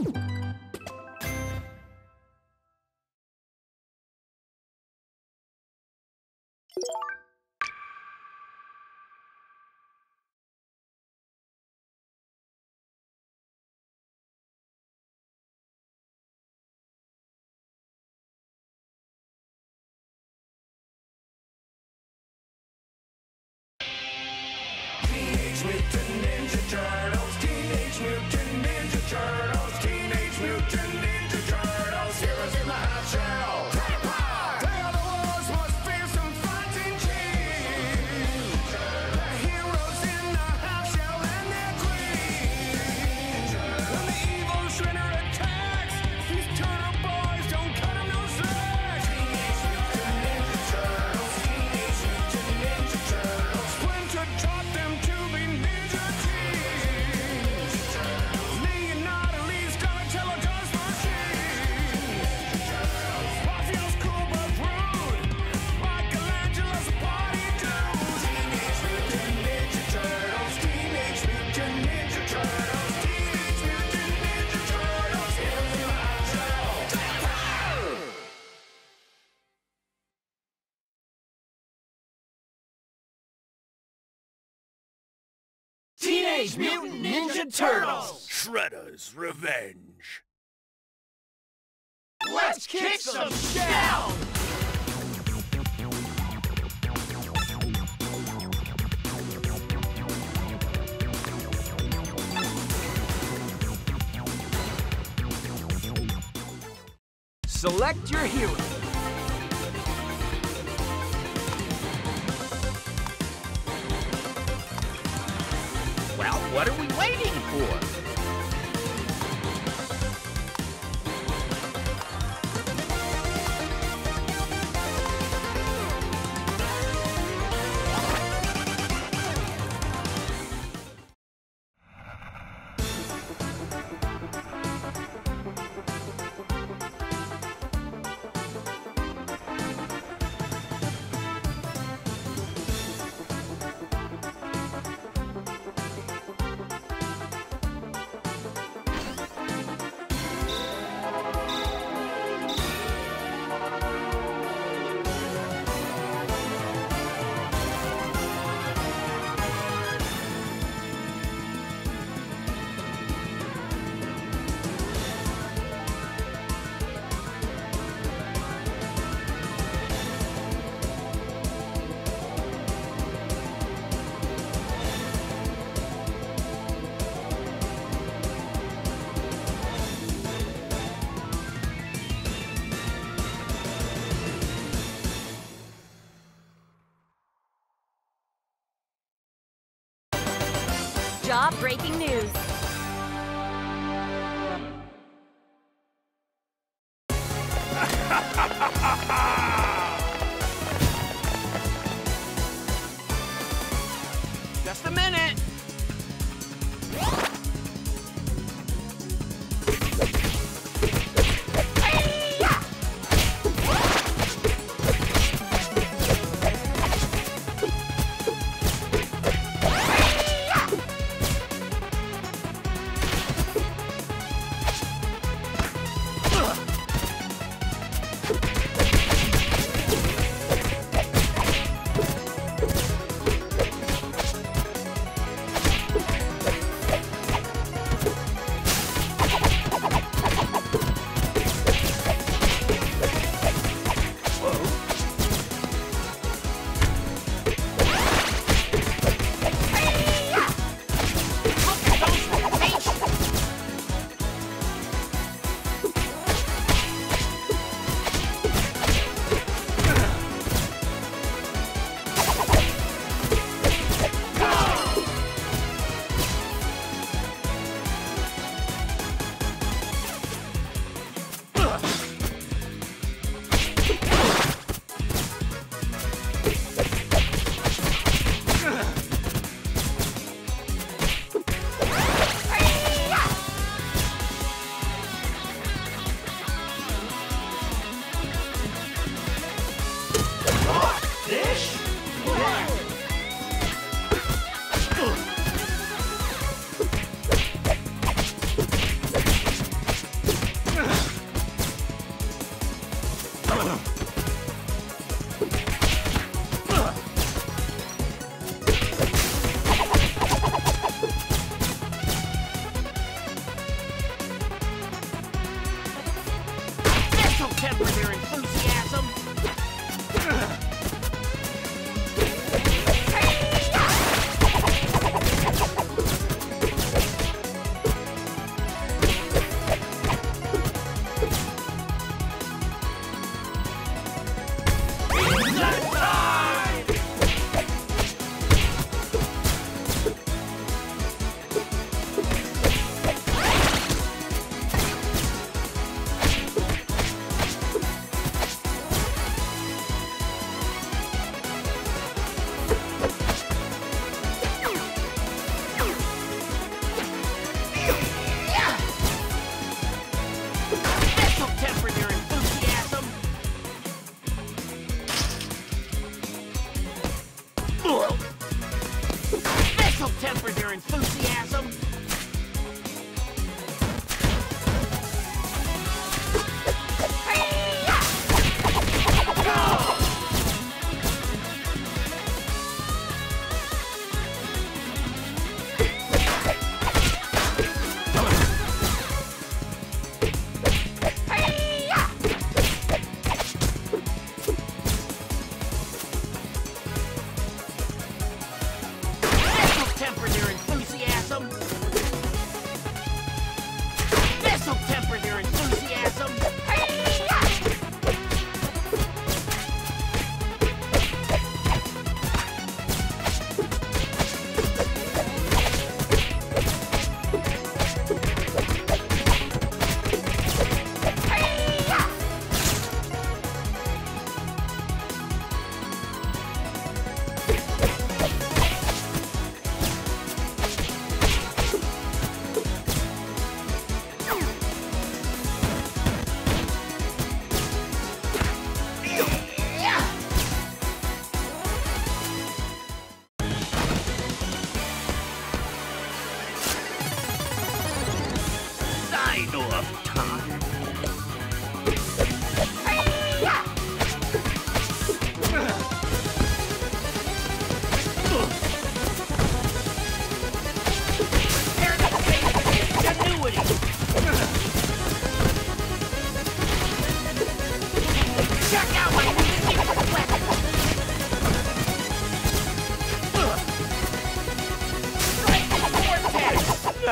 you Teenage Mutant Ninja Turtles! Shredder's Revenge. Let's kick some down! Select your hero. four. top breaking news. Just a minute.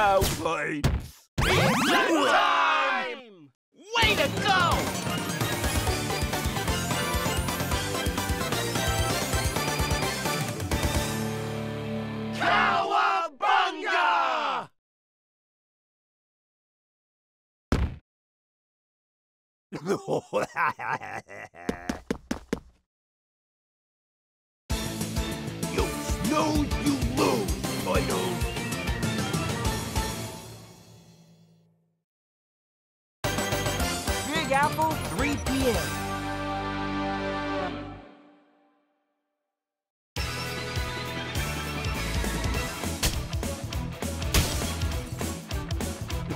now, boy. Time! Way to go! Cowabunga!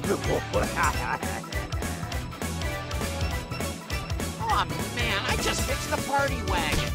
oh man, I just fixed the party wagon.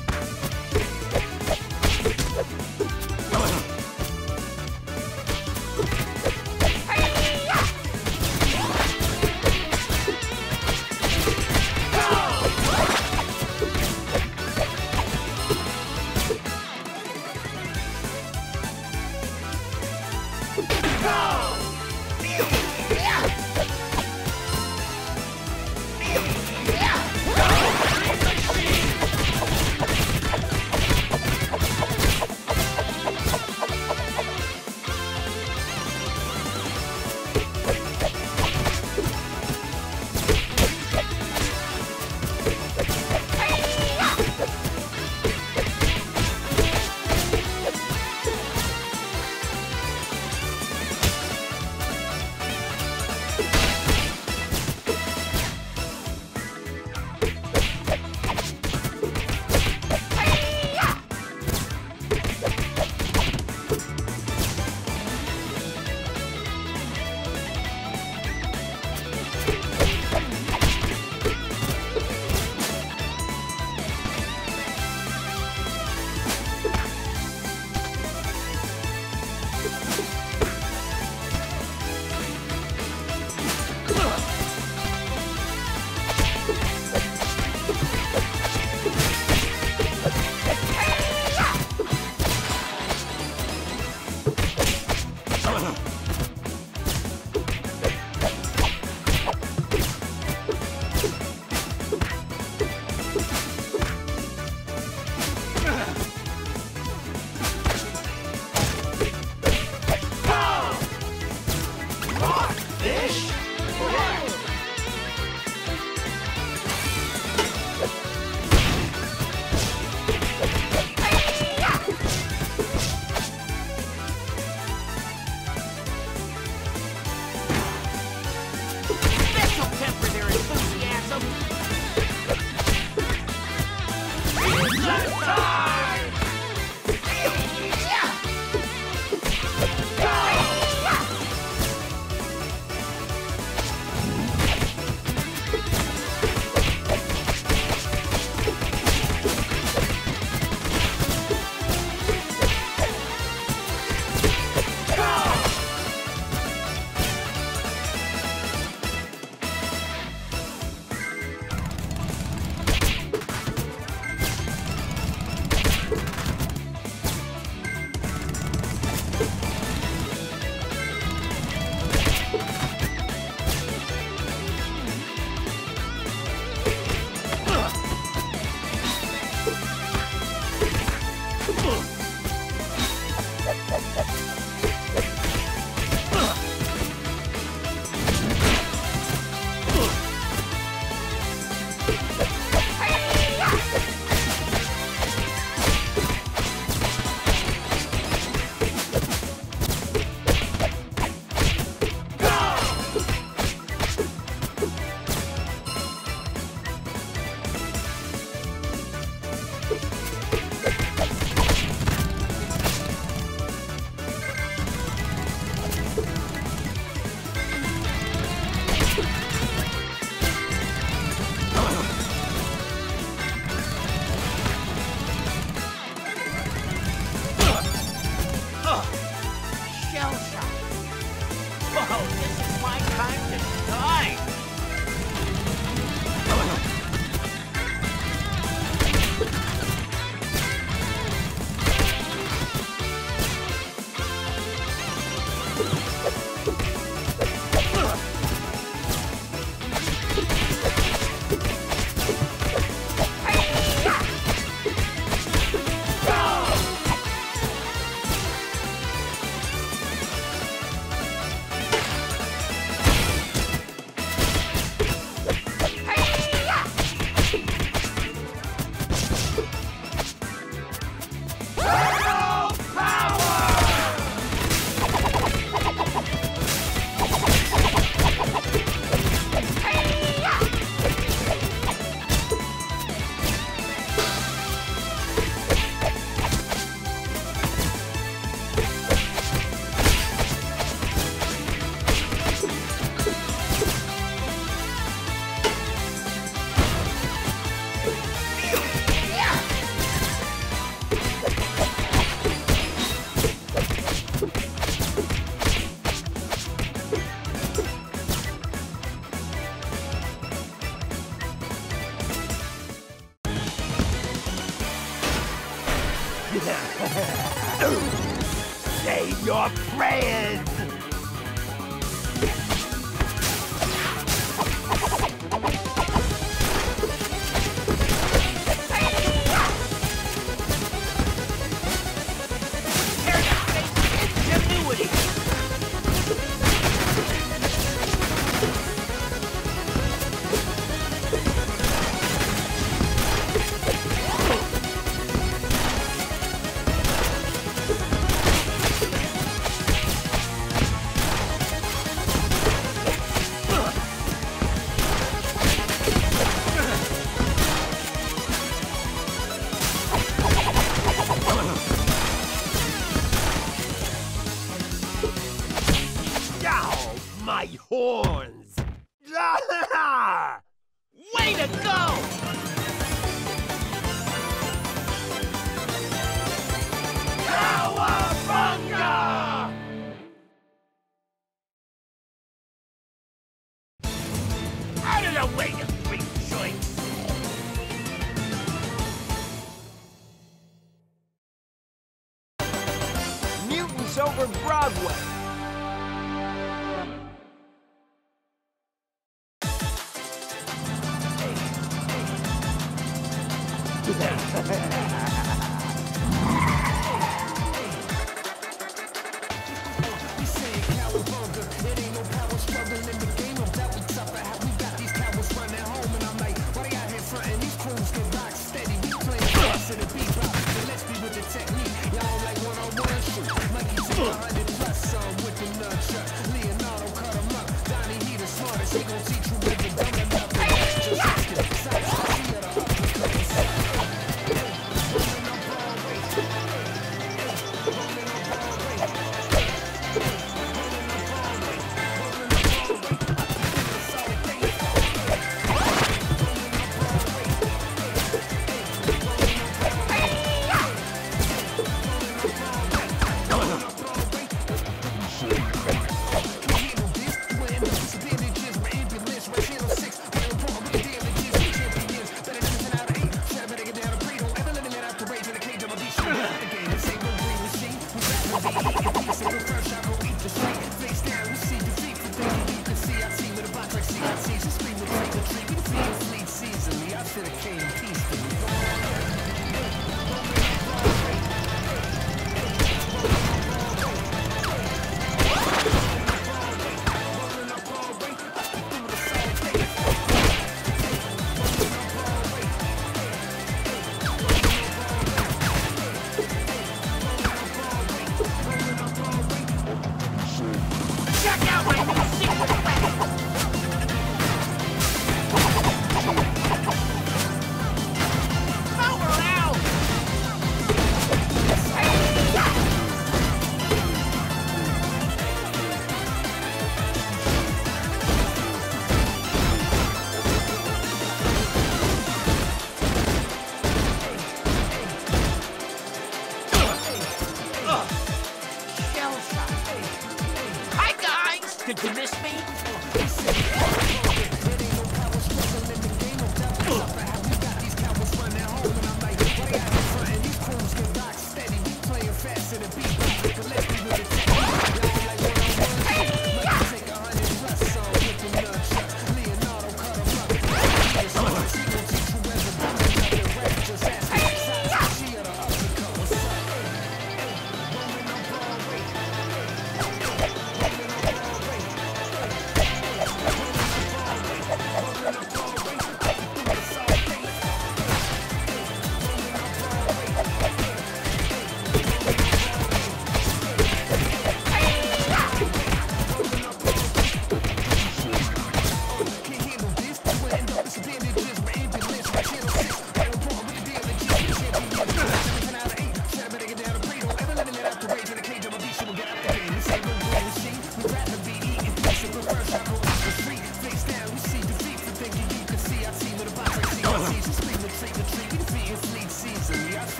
My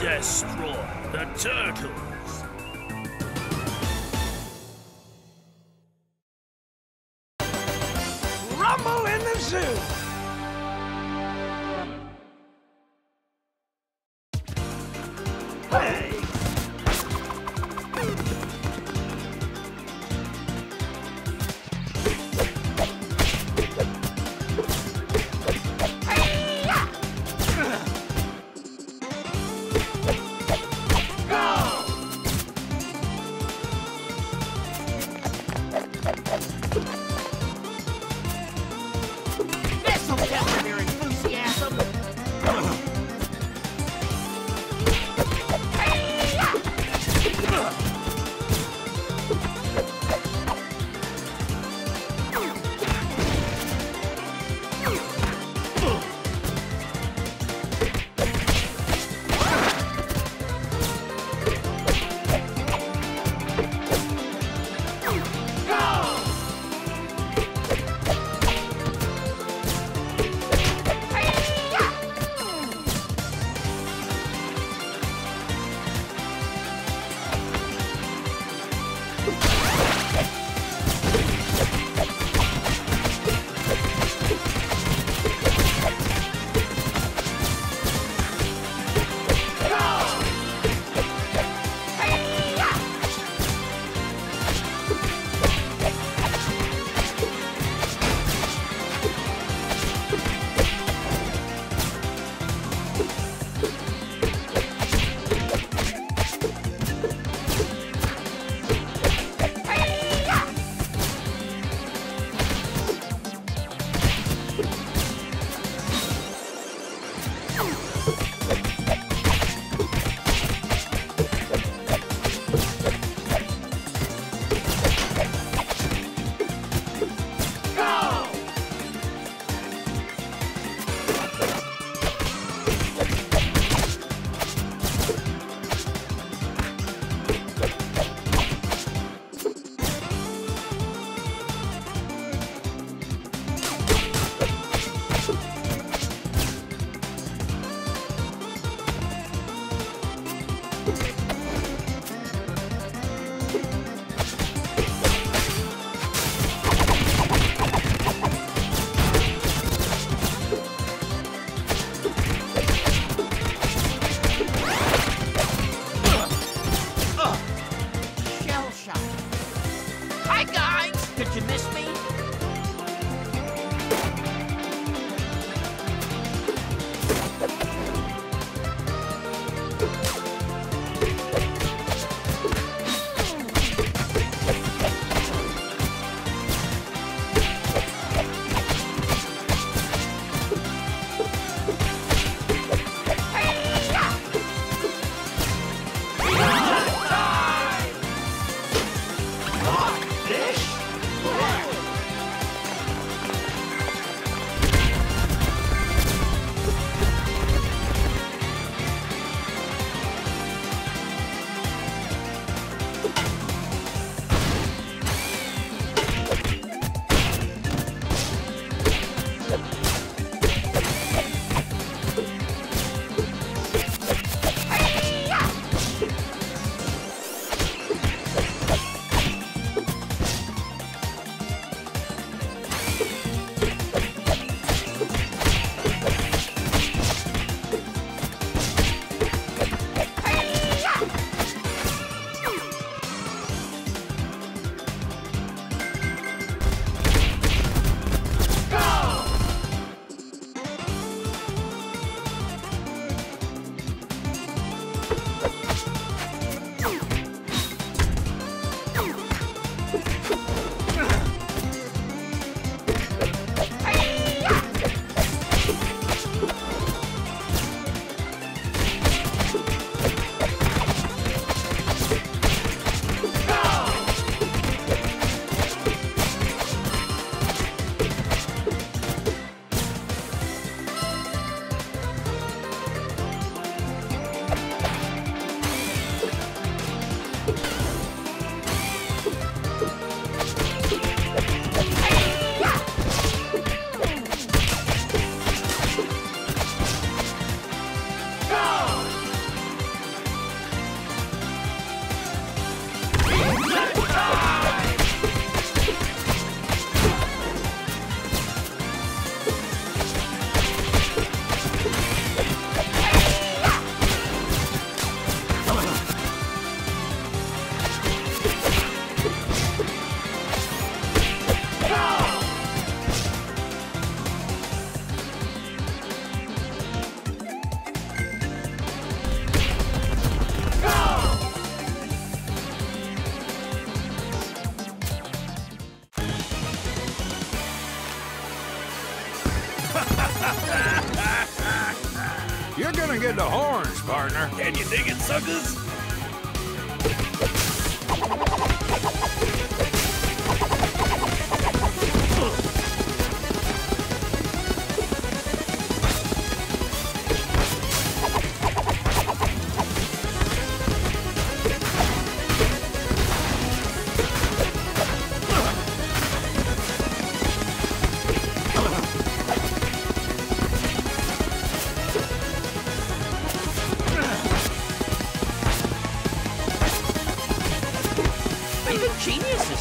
Destroy the turtles. Rumble in the zoo! Suckers?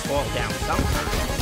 Fall down sometimes.